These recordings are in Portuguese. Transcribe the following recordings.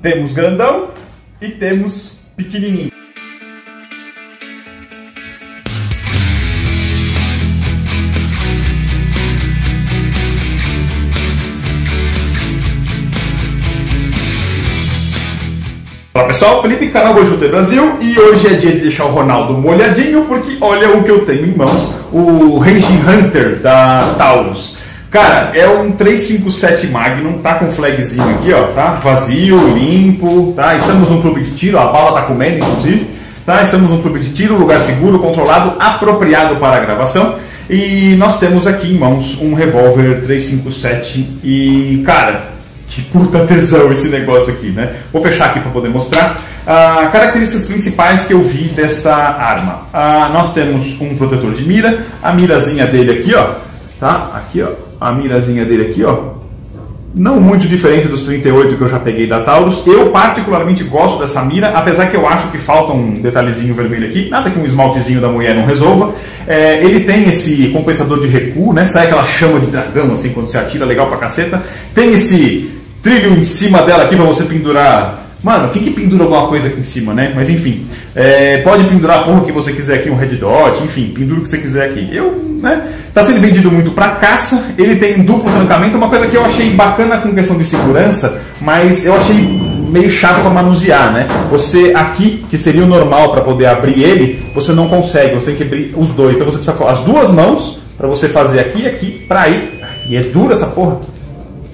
Temos grandão e temos pequenininho. Fala pessoal, Felipe, canal Bojuter Brasil e hoje é dia de deixar o Ronaldo molhadinho porque olha o que eu tenho em mãos, o Ranging Hunter da Taurus. Cara, é um 357 Magnum, tá com flagzinho aqui, ó, tá? Vazio, limpo, tá? Estamos num clube de tiro, a bala tá comendo, inclusive, tá? Estamos num clube de tiro, lugar seguro, controlado, apropriado para a gravação. E nós temos aqui em mãos um revólver 357 e, cara, que puta tesão esse negócio aqui, né? Vou fechar aqui para poder mostrar. Ah, características principais que eu vi dessa arma. Ah, nós temos um protetor de mira, a mirazinha dele aqui, ó, tá? Aqui, ó, a mirazinha dele aqui, ó. Não muito diferente dos 38 que eu já peguei da Taurus. Eu particularmente gosto dessa mira, apesar que eu acho que falta um detalhezinho vermelho aqui. Nada que um esmaltezinho da mulher não resolva. É, ele tem esse compensador de recuo, né? Sai aquela chama de dragão assim quando você atira, legal pra caceta. Tem esse trilho em cima dela aqui para você pendurar. Mano, quem que pendura alguma coisa aqui em cima, né? Mas enfim, é, pode pendurar a porra que você quiser aqui, um red dot, enfim, pendura o que você quiser aqui. Eu, né? Tá sendo vendido muito para caça, ele tem duplo trancamento, uma coisa que eu achei bacana com questão de segurança, mas eu achei meio chato para manusear, né? Você aqui, que seria o normal para poder abrir ele, você não consegue, você tem que abrir os dois. Então você precisa com as duas mãos para você fazer aqui e aqui para ir. E é dura essa porra.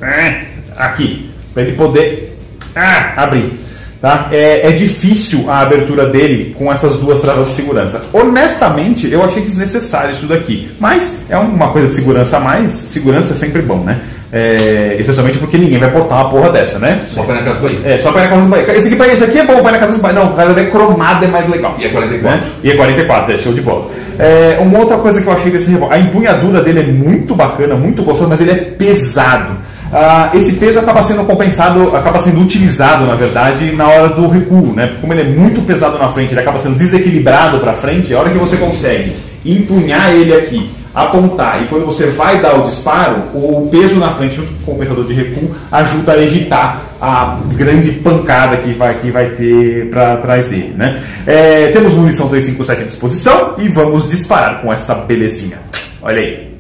É aqui, para ele poder ah, abrir. Tá? É, é, difícil a abertura dele com essas duas travas de segurança. Honestamente, eu achei desnecessário isso daqui. Mas é uma coisa de segurança a mais. Segurança é sempre bom, né? É, especialmente porque ninguém vai portar uma porra dessa, né? Só para na Casa Bahia. É, só para na Casa Bahia. Esse, aqui, esse aqui é bom para na Casa Bahia. Não, o cara é cromado é mais legal. E é 44. Né? E é 44, é show de bola. É, uma outra coisa que eu achei desse revólver, a empunhadura dele é muito bacana, muito gostoso, mas ele é pesado. Ah, esse peso acaba sendo compensado, acaba sendo utilizado, na verdade, na hora do recuo, né? Como ele é muito pesado na frente, ele acaba sendo desequilibrado para frente, a hora que você consegue empunhar ele aqui, apontar, e quando você vai dar o disparo, o peso na frente, junto com o compensador de recuo, ajuda a evitar a grande pancada que vai, que vai ter para trás dele, né? É, temos munição 357 à disposição e vamos disparar com esta belezinha. Olha aí.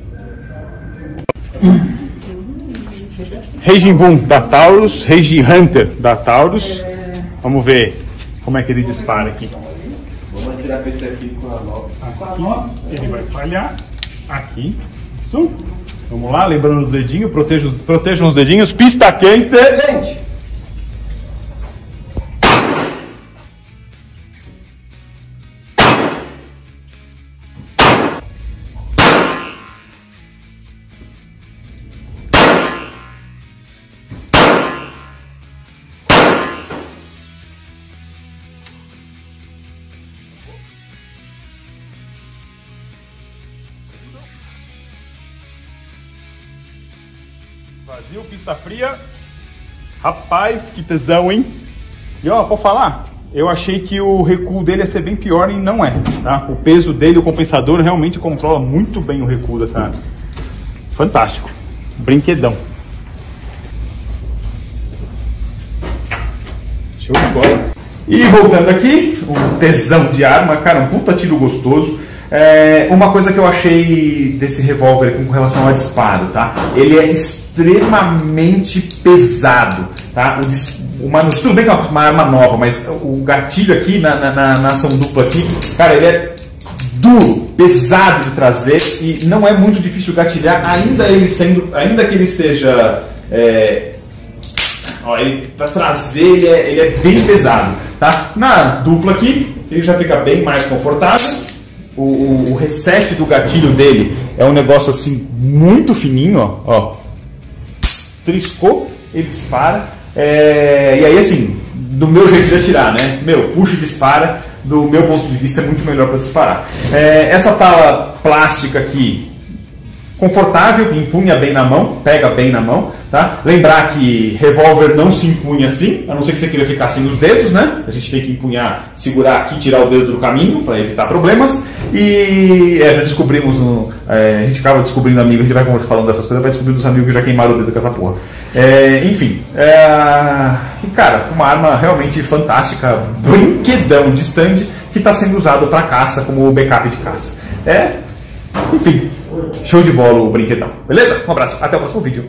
Raging Boom da Taurus, Raging Hunter da Taurus. Vamos ver como é que ele dispara aqui. Vamos atirar com esse aqui com a nova. Aqui, ele vai falhar. Aqui. Isso. Vamos lá, lembrando do dedinho, protejam, protejam os dedinhos. Pista quente. Gente! Vazio, pista fria. Rapaz, que tesão, hein? E ó, pode falar? Eu achei que o recuo dele ia ser bem pior e não é, tá? O peso dele, o compensador, realmente controla muito bem o recuo dessa arma. Fantástico. Brinquedão. Show de bola. E voltando aqui, um tesão de arma, cara, um puta tiro gostoso. É, uma coisa que eu achei desse revólver com relação ao disparo, tá? Ele é extremamente pesado, tá? O, uma, tudo bem que é uma arma nova, mas o gatilho aqui na, na, na ação dupla aqui, cara, ele é duro, pesado de trazer e não é muito difícil gatilhar, ainda ele sendo, ainda que ele seja é, Ó, ele, pra trazer ele é, ele é bem pesado, tá? Na dupla aqui, ele já fica bem mais confortável. O, o, o, reset do gatilho dele é um negócio assim muito fininho, ó. ó. Triscou, ele dispara. É, e aí assim, do meu jeito de atirar, né? Meu, puxa e dispara. Do meu ponto de vista é muito melhor para disparar. É, essa tala plástica aqui confortável, empunha bem na mão, pega bem na mão, tá? Lembrar que revólver não se empunha assim, a não ser que você queira ficar sem os dedos, né? A gente tem que empunhar, segurar aqui, tirar o dedo do caminho para evitar problemas. E é, já descobrimos, no, é, a gente acaba descobrindo amigos, a gente vai falando dessas coisas, vai descobrindo os amigos que já queimaram o dedo com essa porra. É, enfim, é, cara, uma arma realmente fantástica, brinquedão distante que está sendo usado para caça como backup de caça. É, enfim, show de bola o brinquedão. Beleza? Um abraço, até o próximo vídeo.